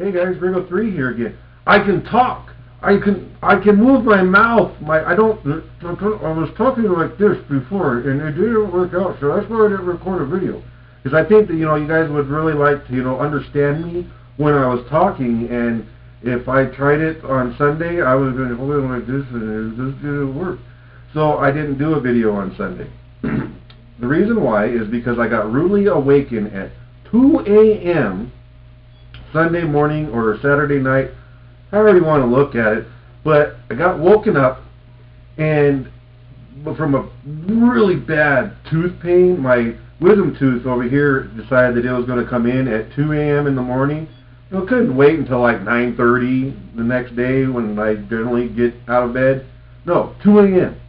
Hey guys, Rickco 3 here again. I can talk. I can I can move my mouth. My I don't. Uh, I was talking like this before, and it didn't work out. So that's why I didn't record a video. Because I think that you know you guys would really like to you know understand me when I was talking, and if I tried it on Sunday, I was to hold it like this, and it just didn't work. So I didn't do a video on Sunday. the reason why is because I got rudely awakened at 2 a.m. Sunday morning or Saturday night, however you want to look at it. But I got woken up and from a really bad tooth pain. My wisdom tooth over here decided that it was going to come in at 2 a.m. in the morning. Know, couldn't wait until like 9.30 the next day when I generally get out of bed. No, 2 a.m.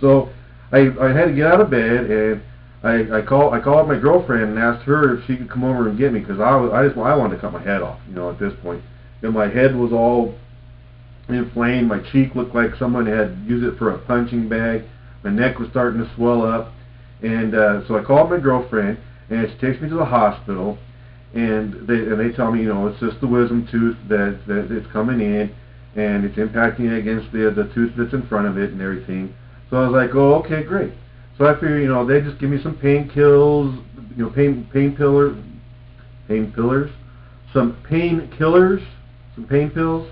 So I, I had to get out of bed and I, I call I called my girlfriend and asked her if she could come over and get me because I was I just I wanted to cut my head off you know at this point. And my head was all inflamed. My cheek looked like someone had used it for a punching bag. My neck was starting to swell up. And uh, so I called my girlfriend and she takes me to the hospital. And they and they tell me you know it's just the wisdom tooth that that it's coming in and it's impacting against the the tooth that's in front of it and everything. So I was like oh okay great so I figured, you know, they just give me some pain painkillers, you know, pain pain pillars, pain pillars, some pain killers, some pain pills,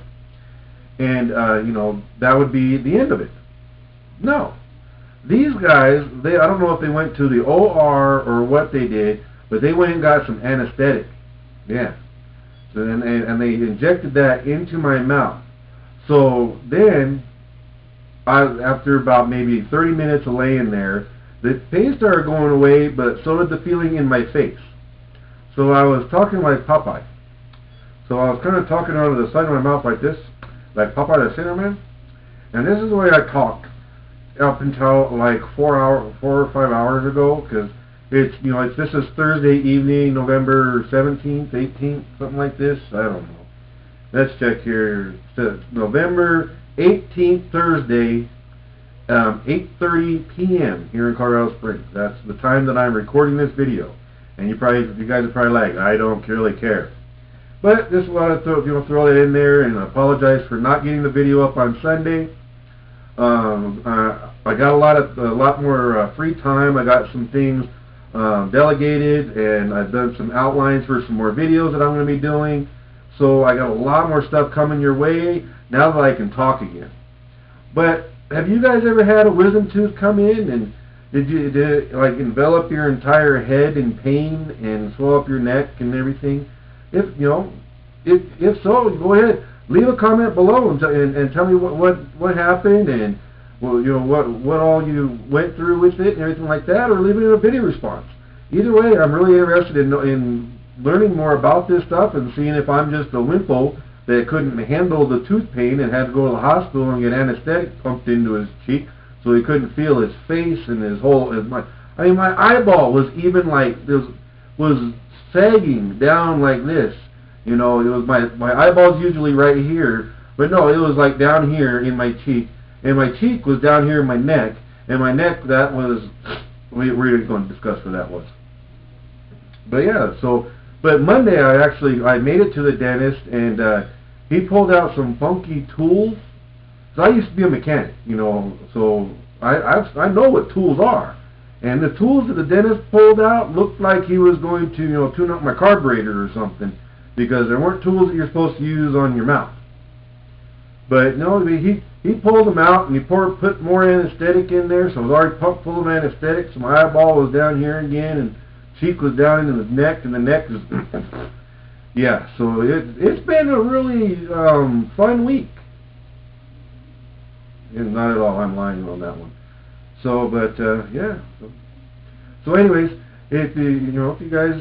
and uh, you know that would be the end of it. No, these guys, they I don't know if they went to the OR or what they did, but they went and got some anesthetic. Yeah. So, and, and, they injected that into my mouth. So then, after about maybe 30 minutes of laying there, the pain started going away, but so did the feeling in my face. So I was talking like Popeye. So I was kind of talking out of the side of my mouth like this, like Popeye the Man. And this is the way I talked up until like four hour, four or five hours ago, because it's you know it's this is Thursday evening, November 17th, 18th, something like this. I don't know. Let's check here. November 18th, Thursday, um, 8.30 p.m. here in Colorado Springs. That's the time that I'm recording this video. And you probably, you guys are probably like, I don't really care. But just want to throw, you know, throw it in there and apologize for not getting the video up on Sunday. Um, uh, I got a lot of a lot more uh, free time. I got some things um, delegated, and I've done some outlines for some more videos that I'm going to be doing. So I got a lot more stuff coming your way now that I can talk again. But have you guys ever had a wisdom tooth come in and did you did it like envelop your entire head in pain and swell up your neck and everything? If you know, if if so, go ahead, leave a comment below and, and, and tell me what what what happened and well, you know what what all you went through with it and everything like that, or leave it in a video response. Either way, I'm really interested in in learning more about this stuff and seeing if I'm just a wimple that couldn't handle the tooth pain and had to go to the hospital and get anesthetic pumped into his cheek so he couldn't feel his face and his whole his, my I mean my eyeball was even like this was sagging down like this you know it was my my eyeball's usually right here but no it was like down here in my cheek and my cheek was down here in my neck and my neck that was we, we're going to discuss what that was. But yeah so but Monday I actually I made it to the dentist and uh he pulled out some funky tools. So I used to be a mechanic, you know, so I I've, I know what tools are. And the tools that the dentist pulled out looked like he was going to, you know, tune up my carburetor or something, because there weren't tools that you're supposed to use on your mouth. But no, he he pulled them out and he poured put more anesthetic in there, so it was already pumped full of anesthetic. So my eyeball was down here again, and cheek was down in the neck, and the neck was yeah, so it, it's been a really um, fun week. And not at all, I'm lying on that one. So, but uh, yeah. So, so anyways, if you, you know, if you guys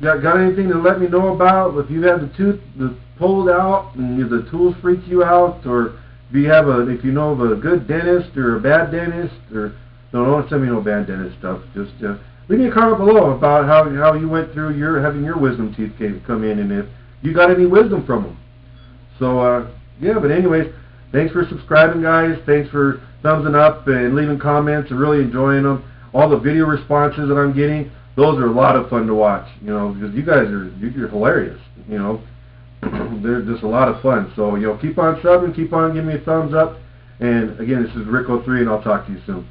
got, got anything to let me know about, if you have the tooth the pulled out and the tools freak you out, or if you have a, if you know of a good dentist or a bad dentist, or no, don't send me no bad dentist stuff. Just uh, Leave me a comment below about how how you went through your having your wisdom teeth came, come in and if you got any wisdom from them. So uh, yeah, but anyways, thanks for subscribing, guys. Thanks for thumbsing up and leaving comments. I'm really enjoying them. All the video responses that I'm getting, those are a lot of fun to watch. You know, because you guys are you're hilarious. you know, they're just a lot of fun. So, you know, keep on subbing, keep on giving me a thumbs up. And again, this is Rickco3, and I'll talk to you soon.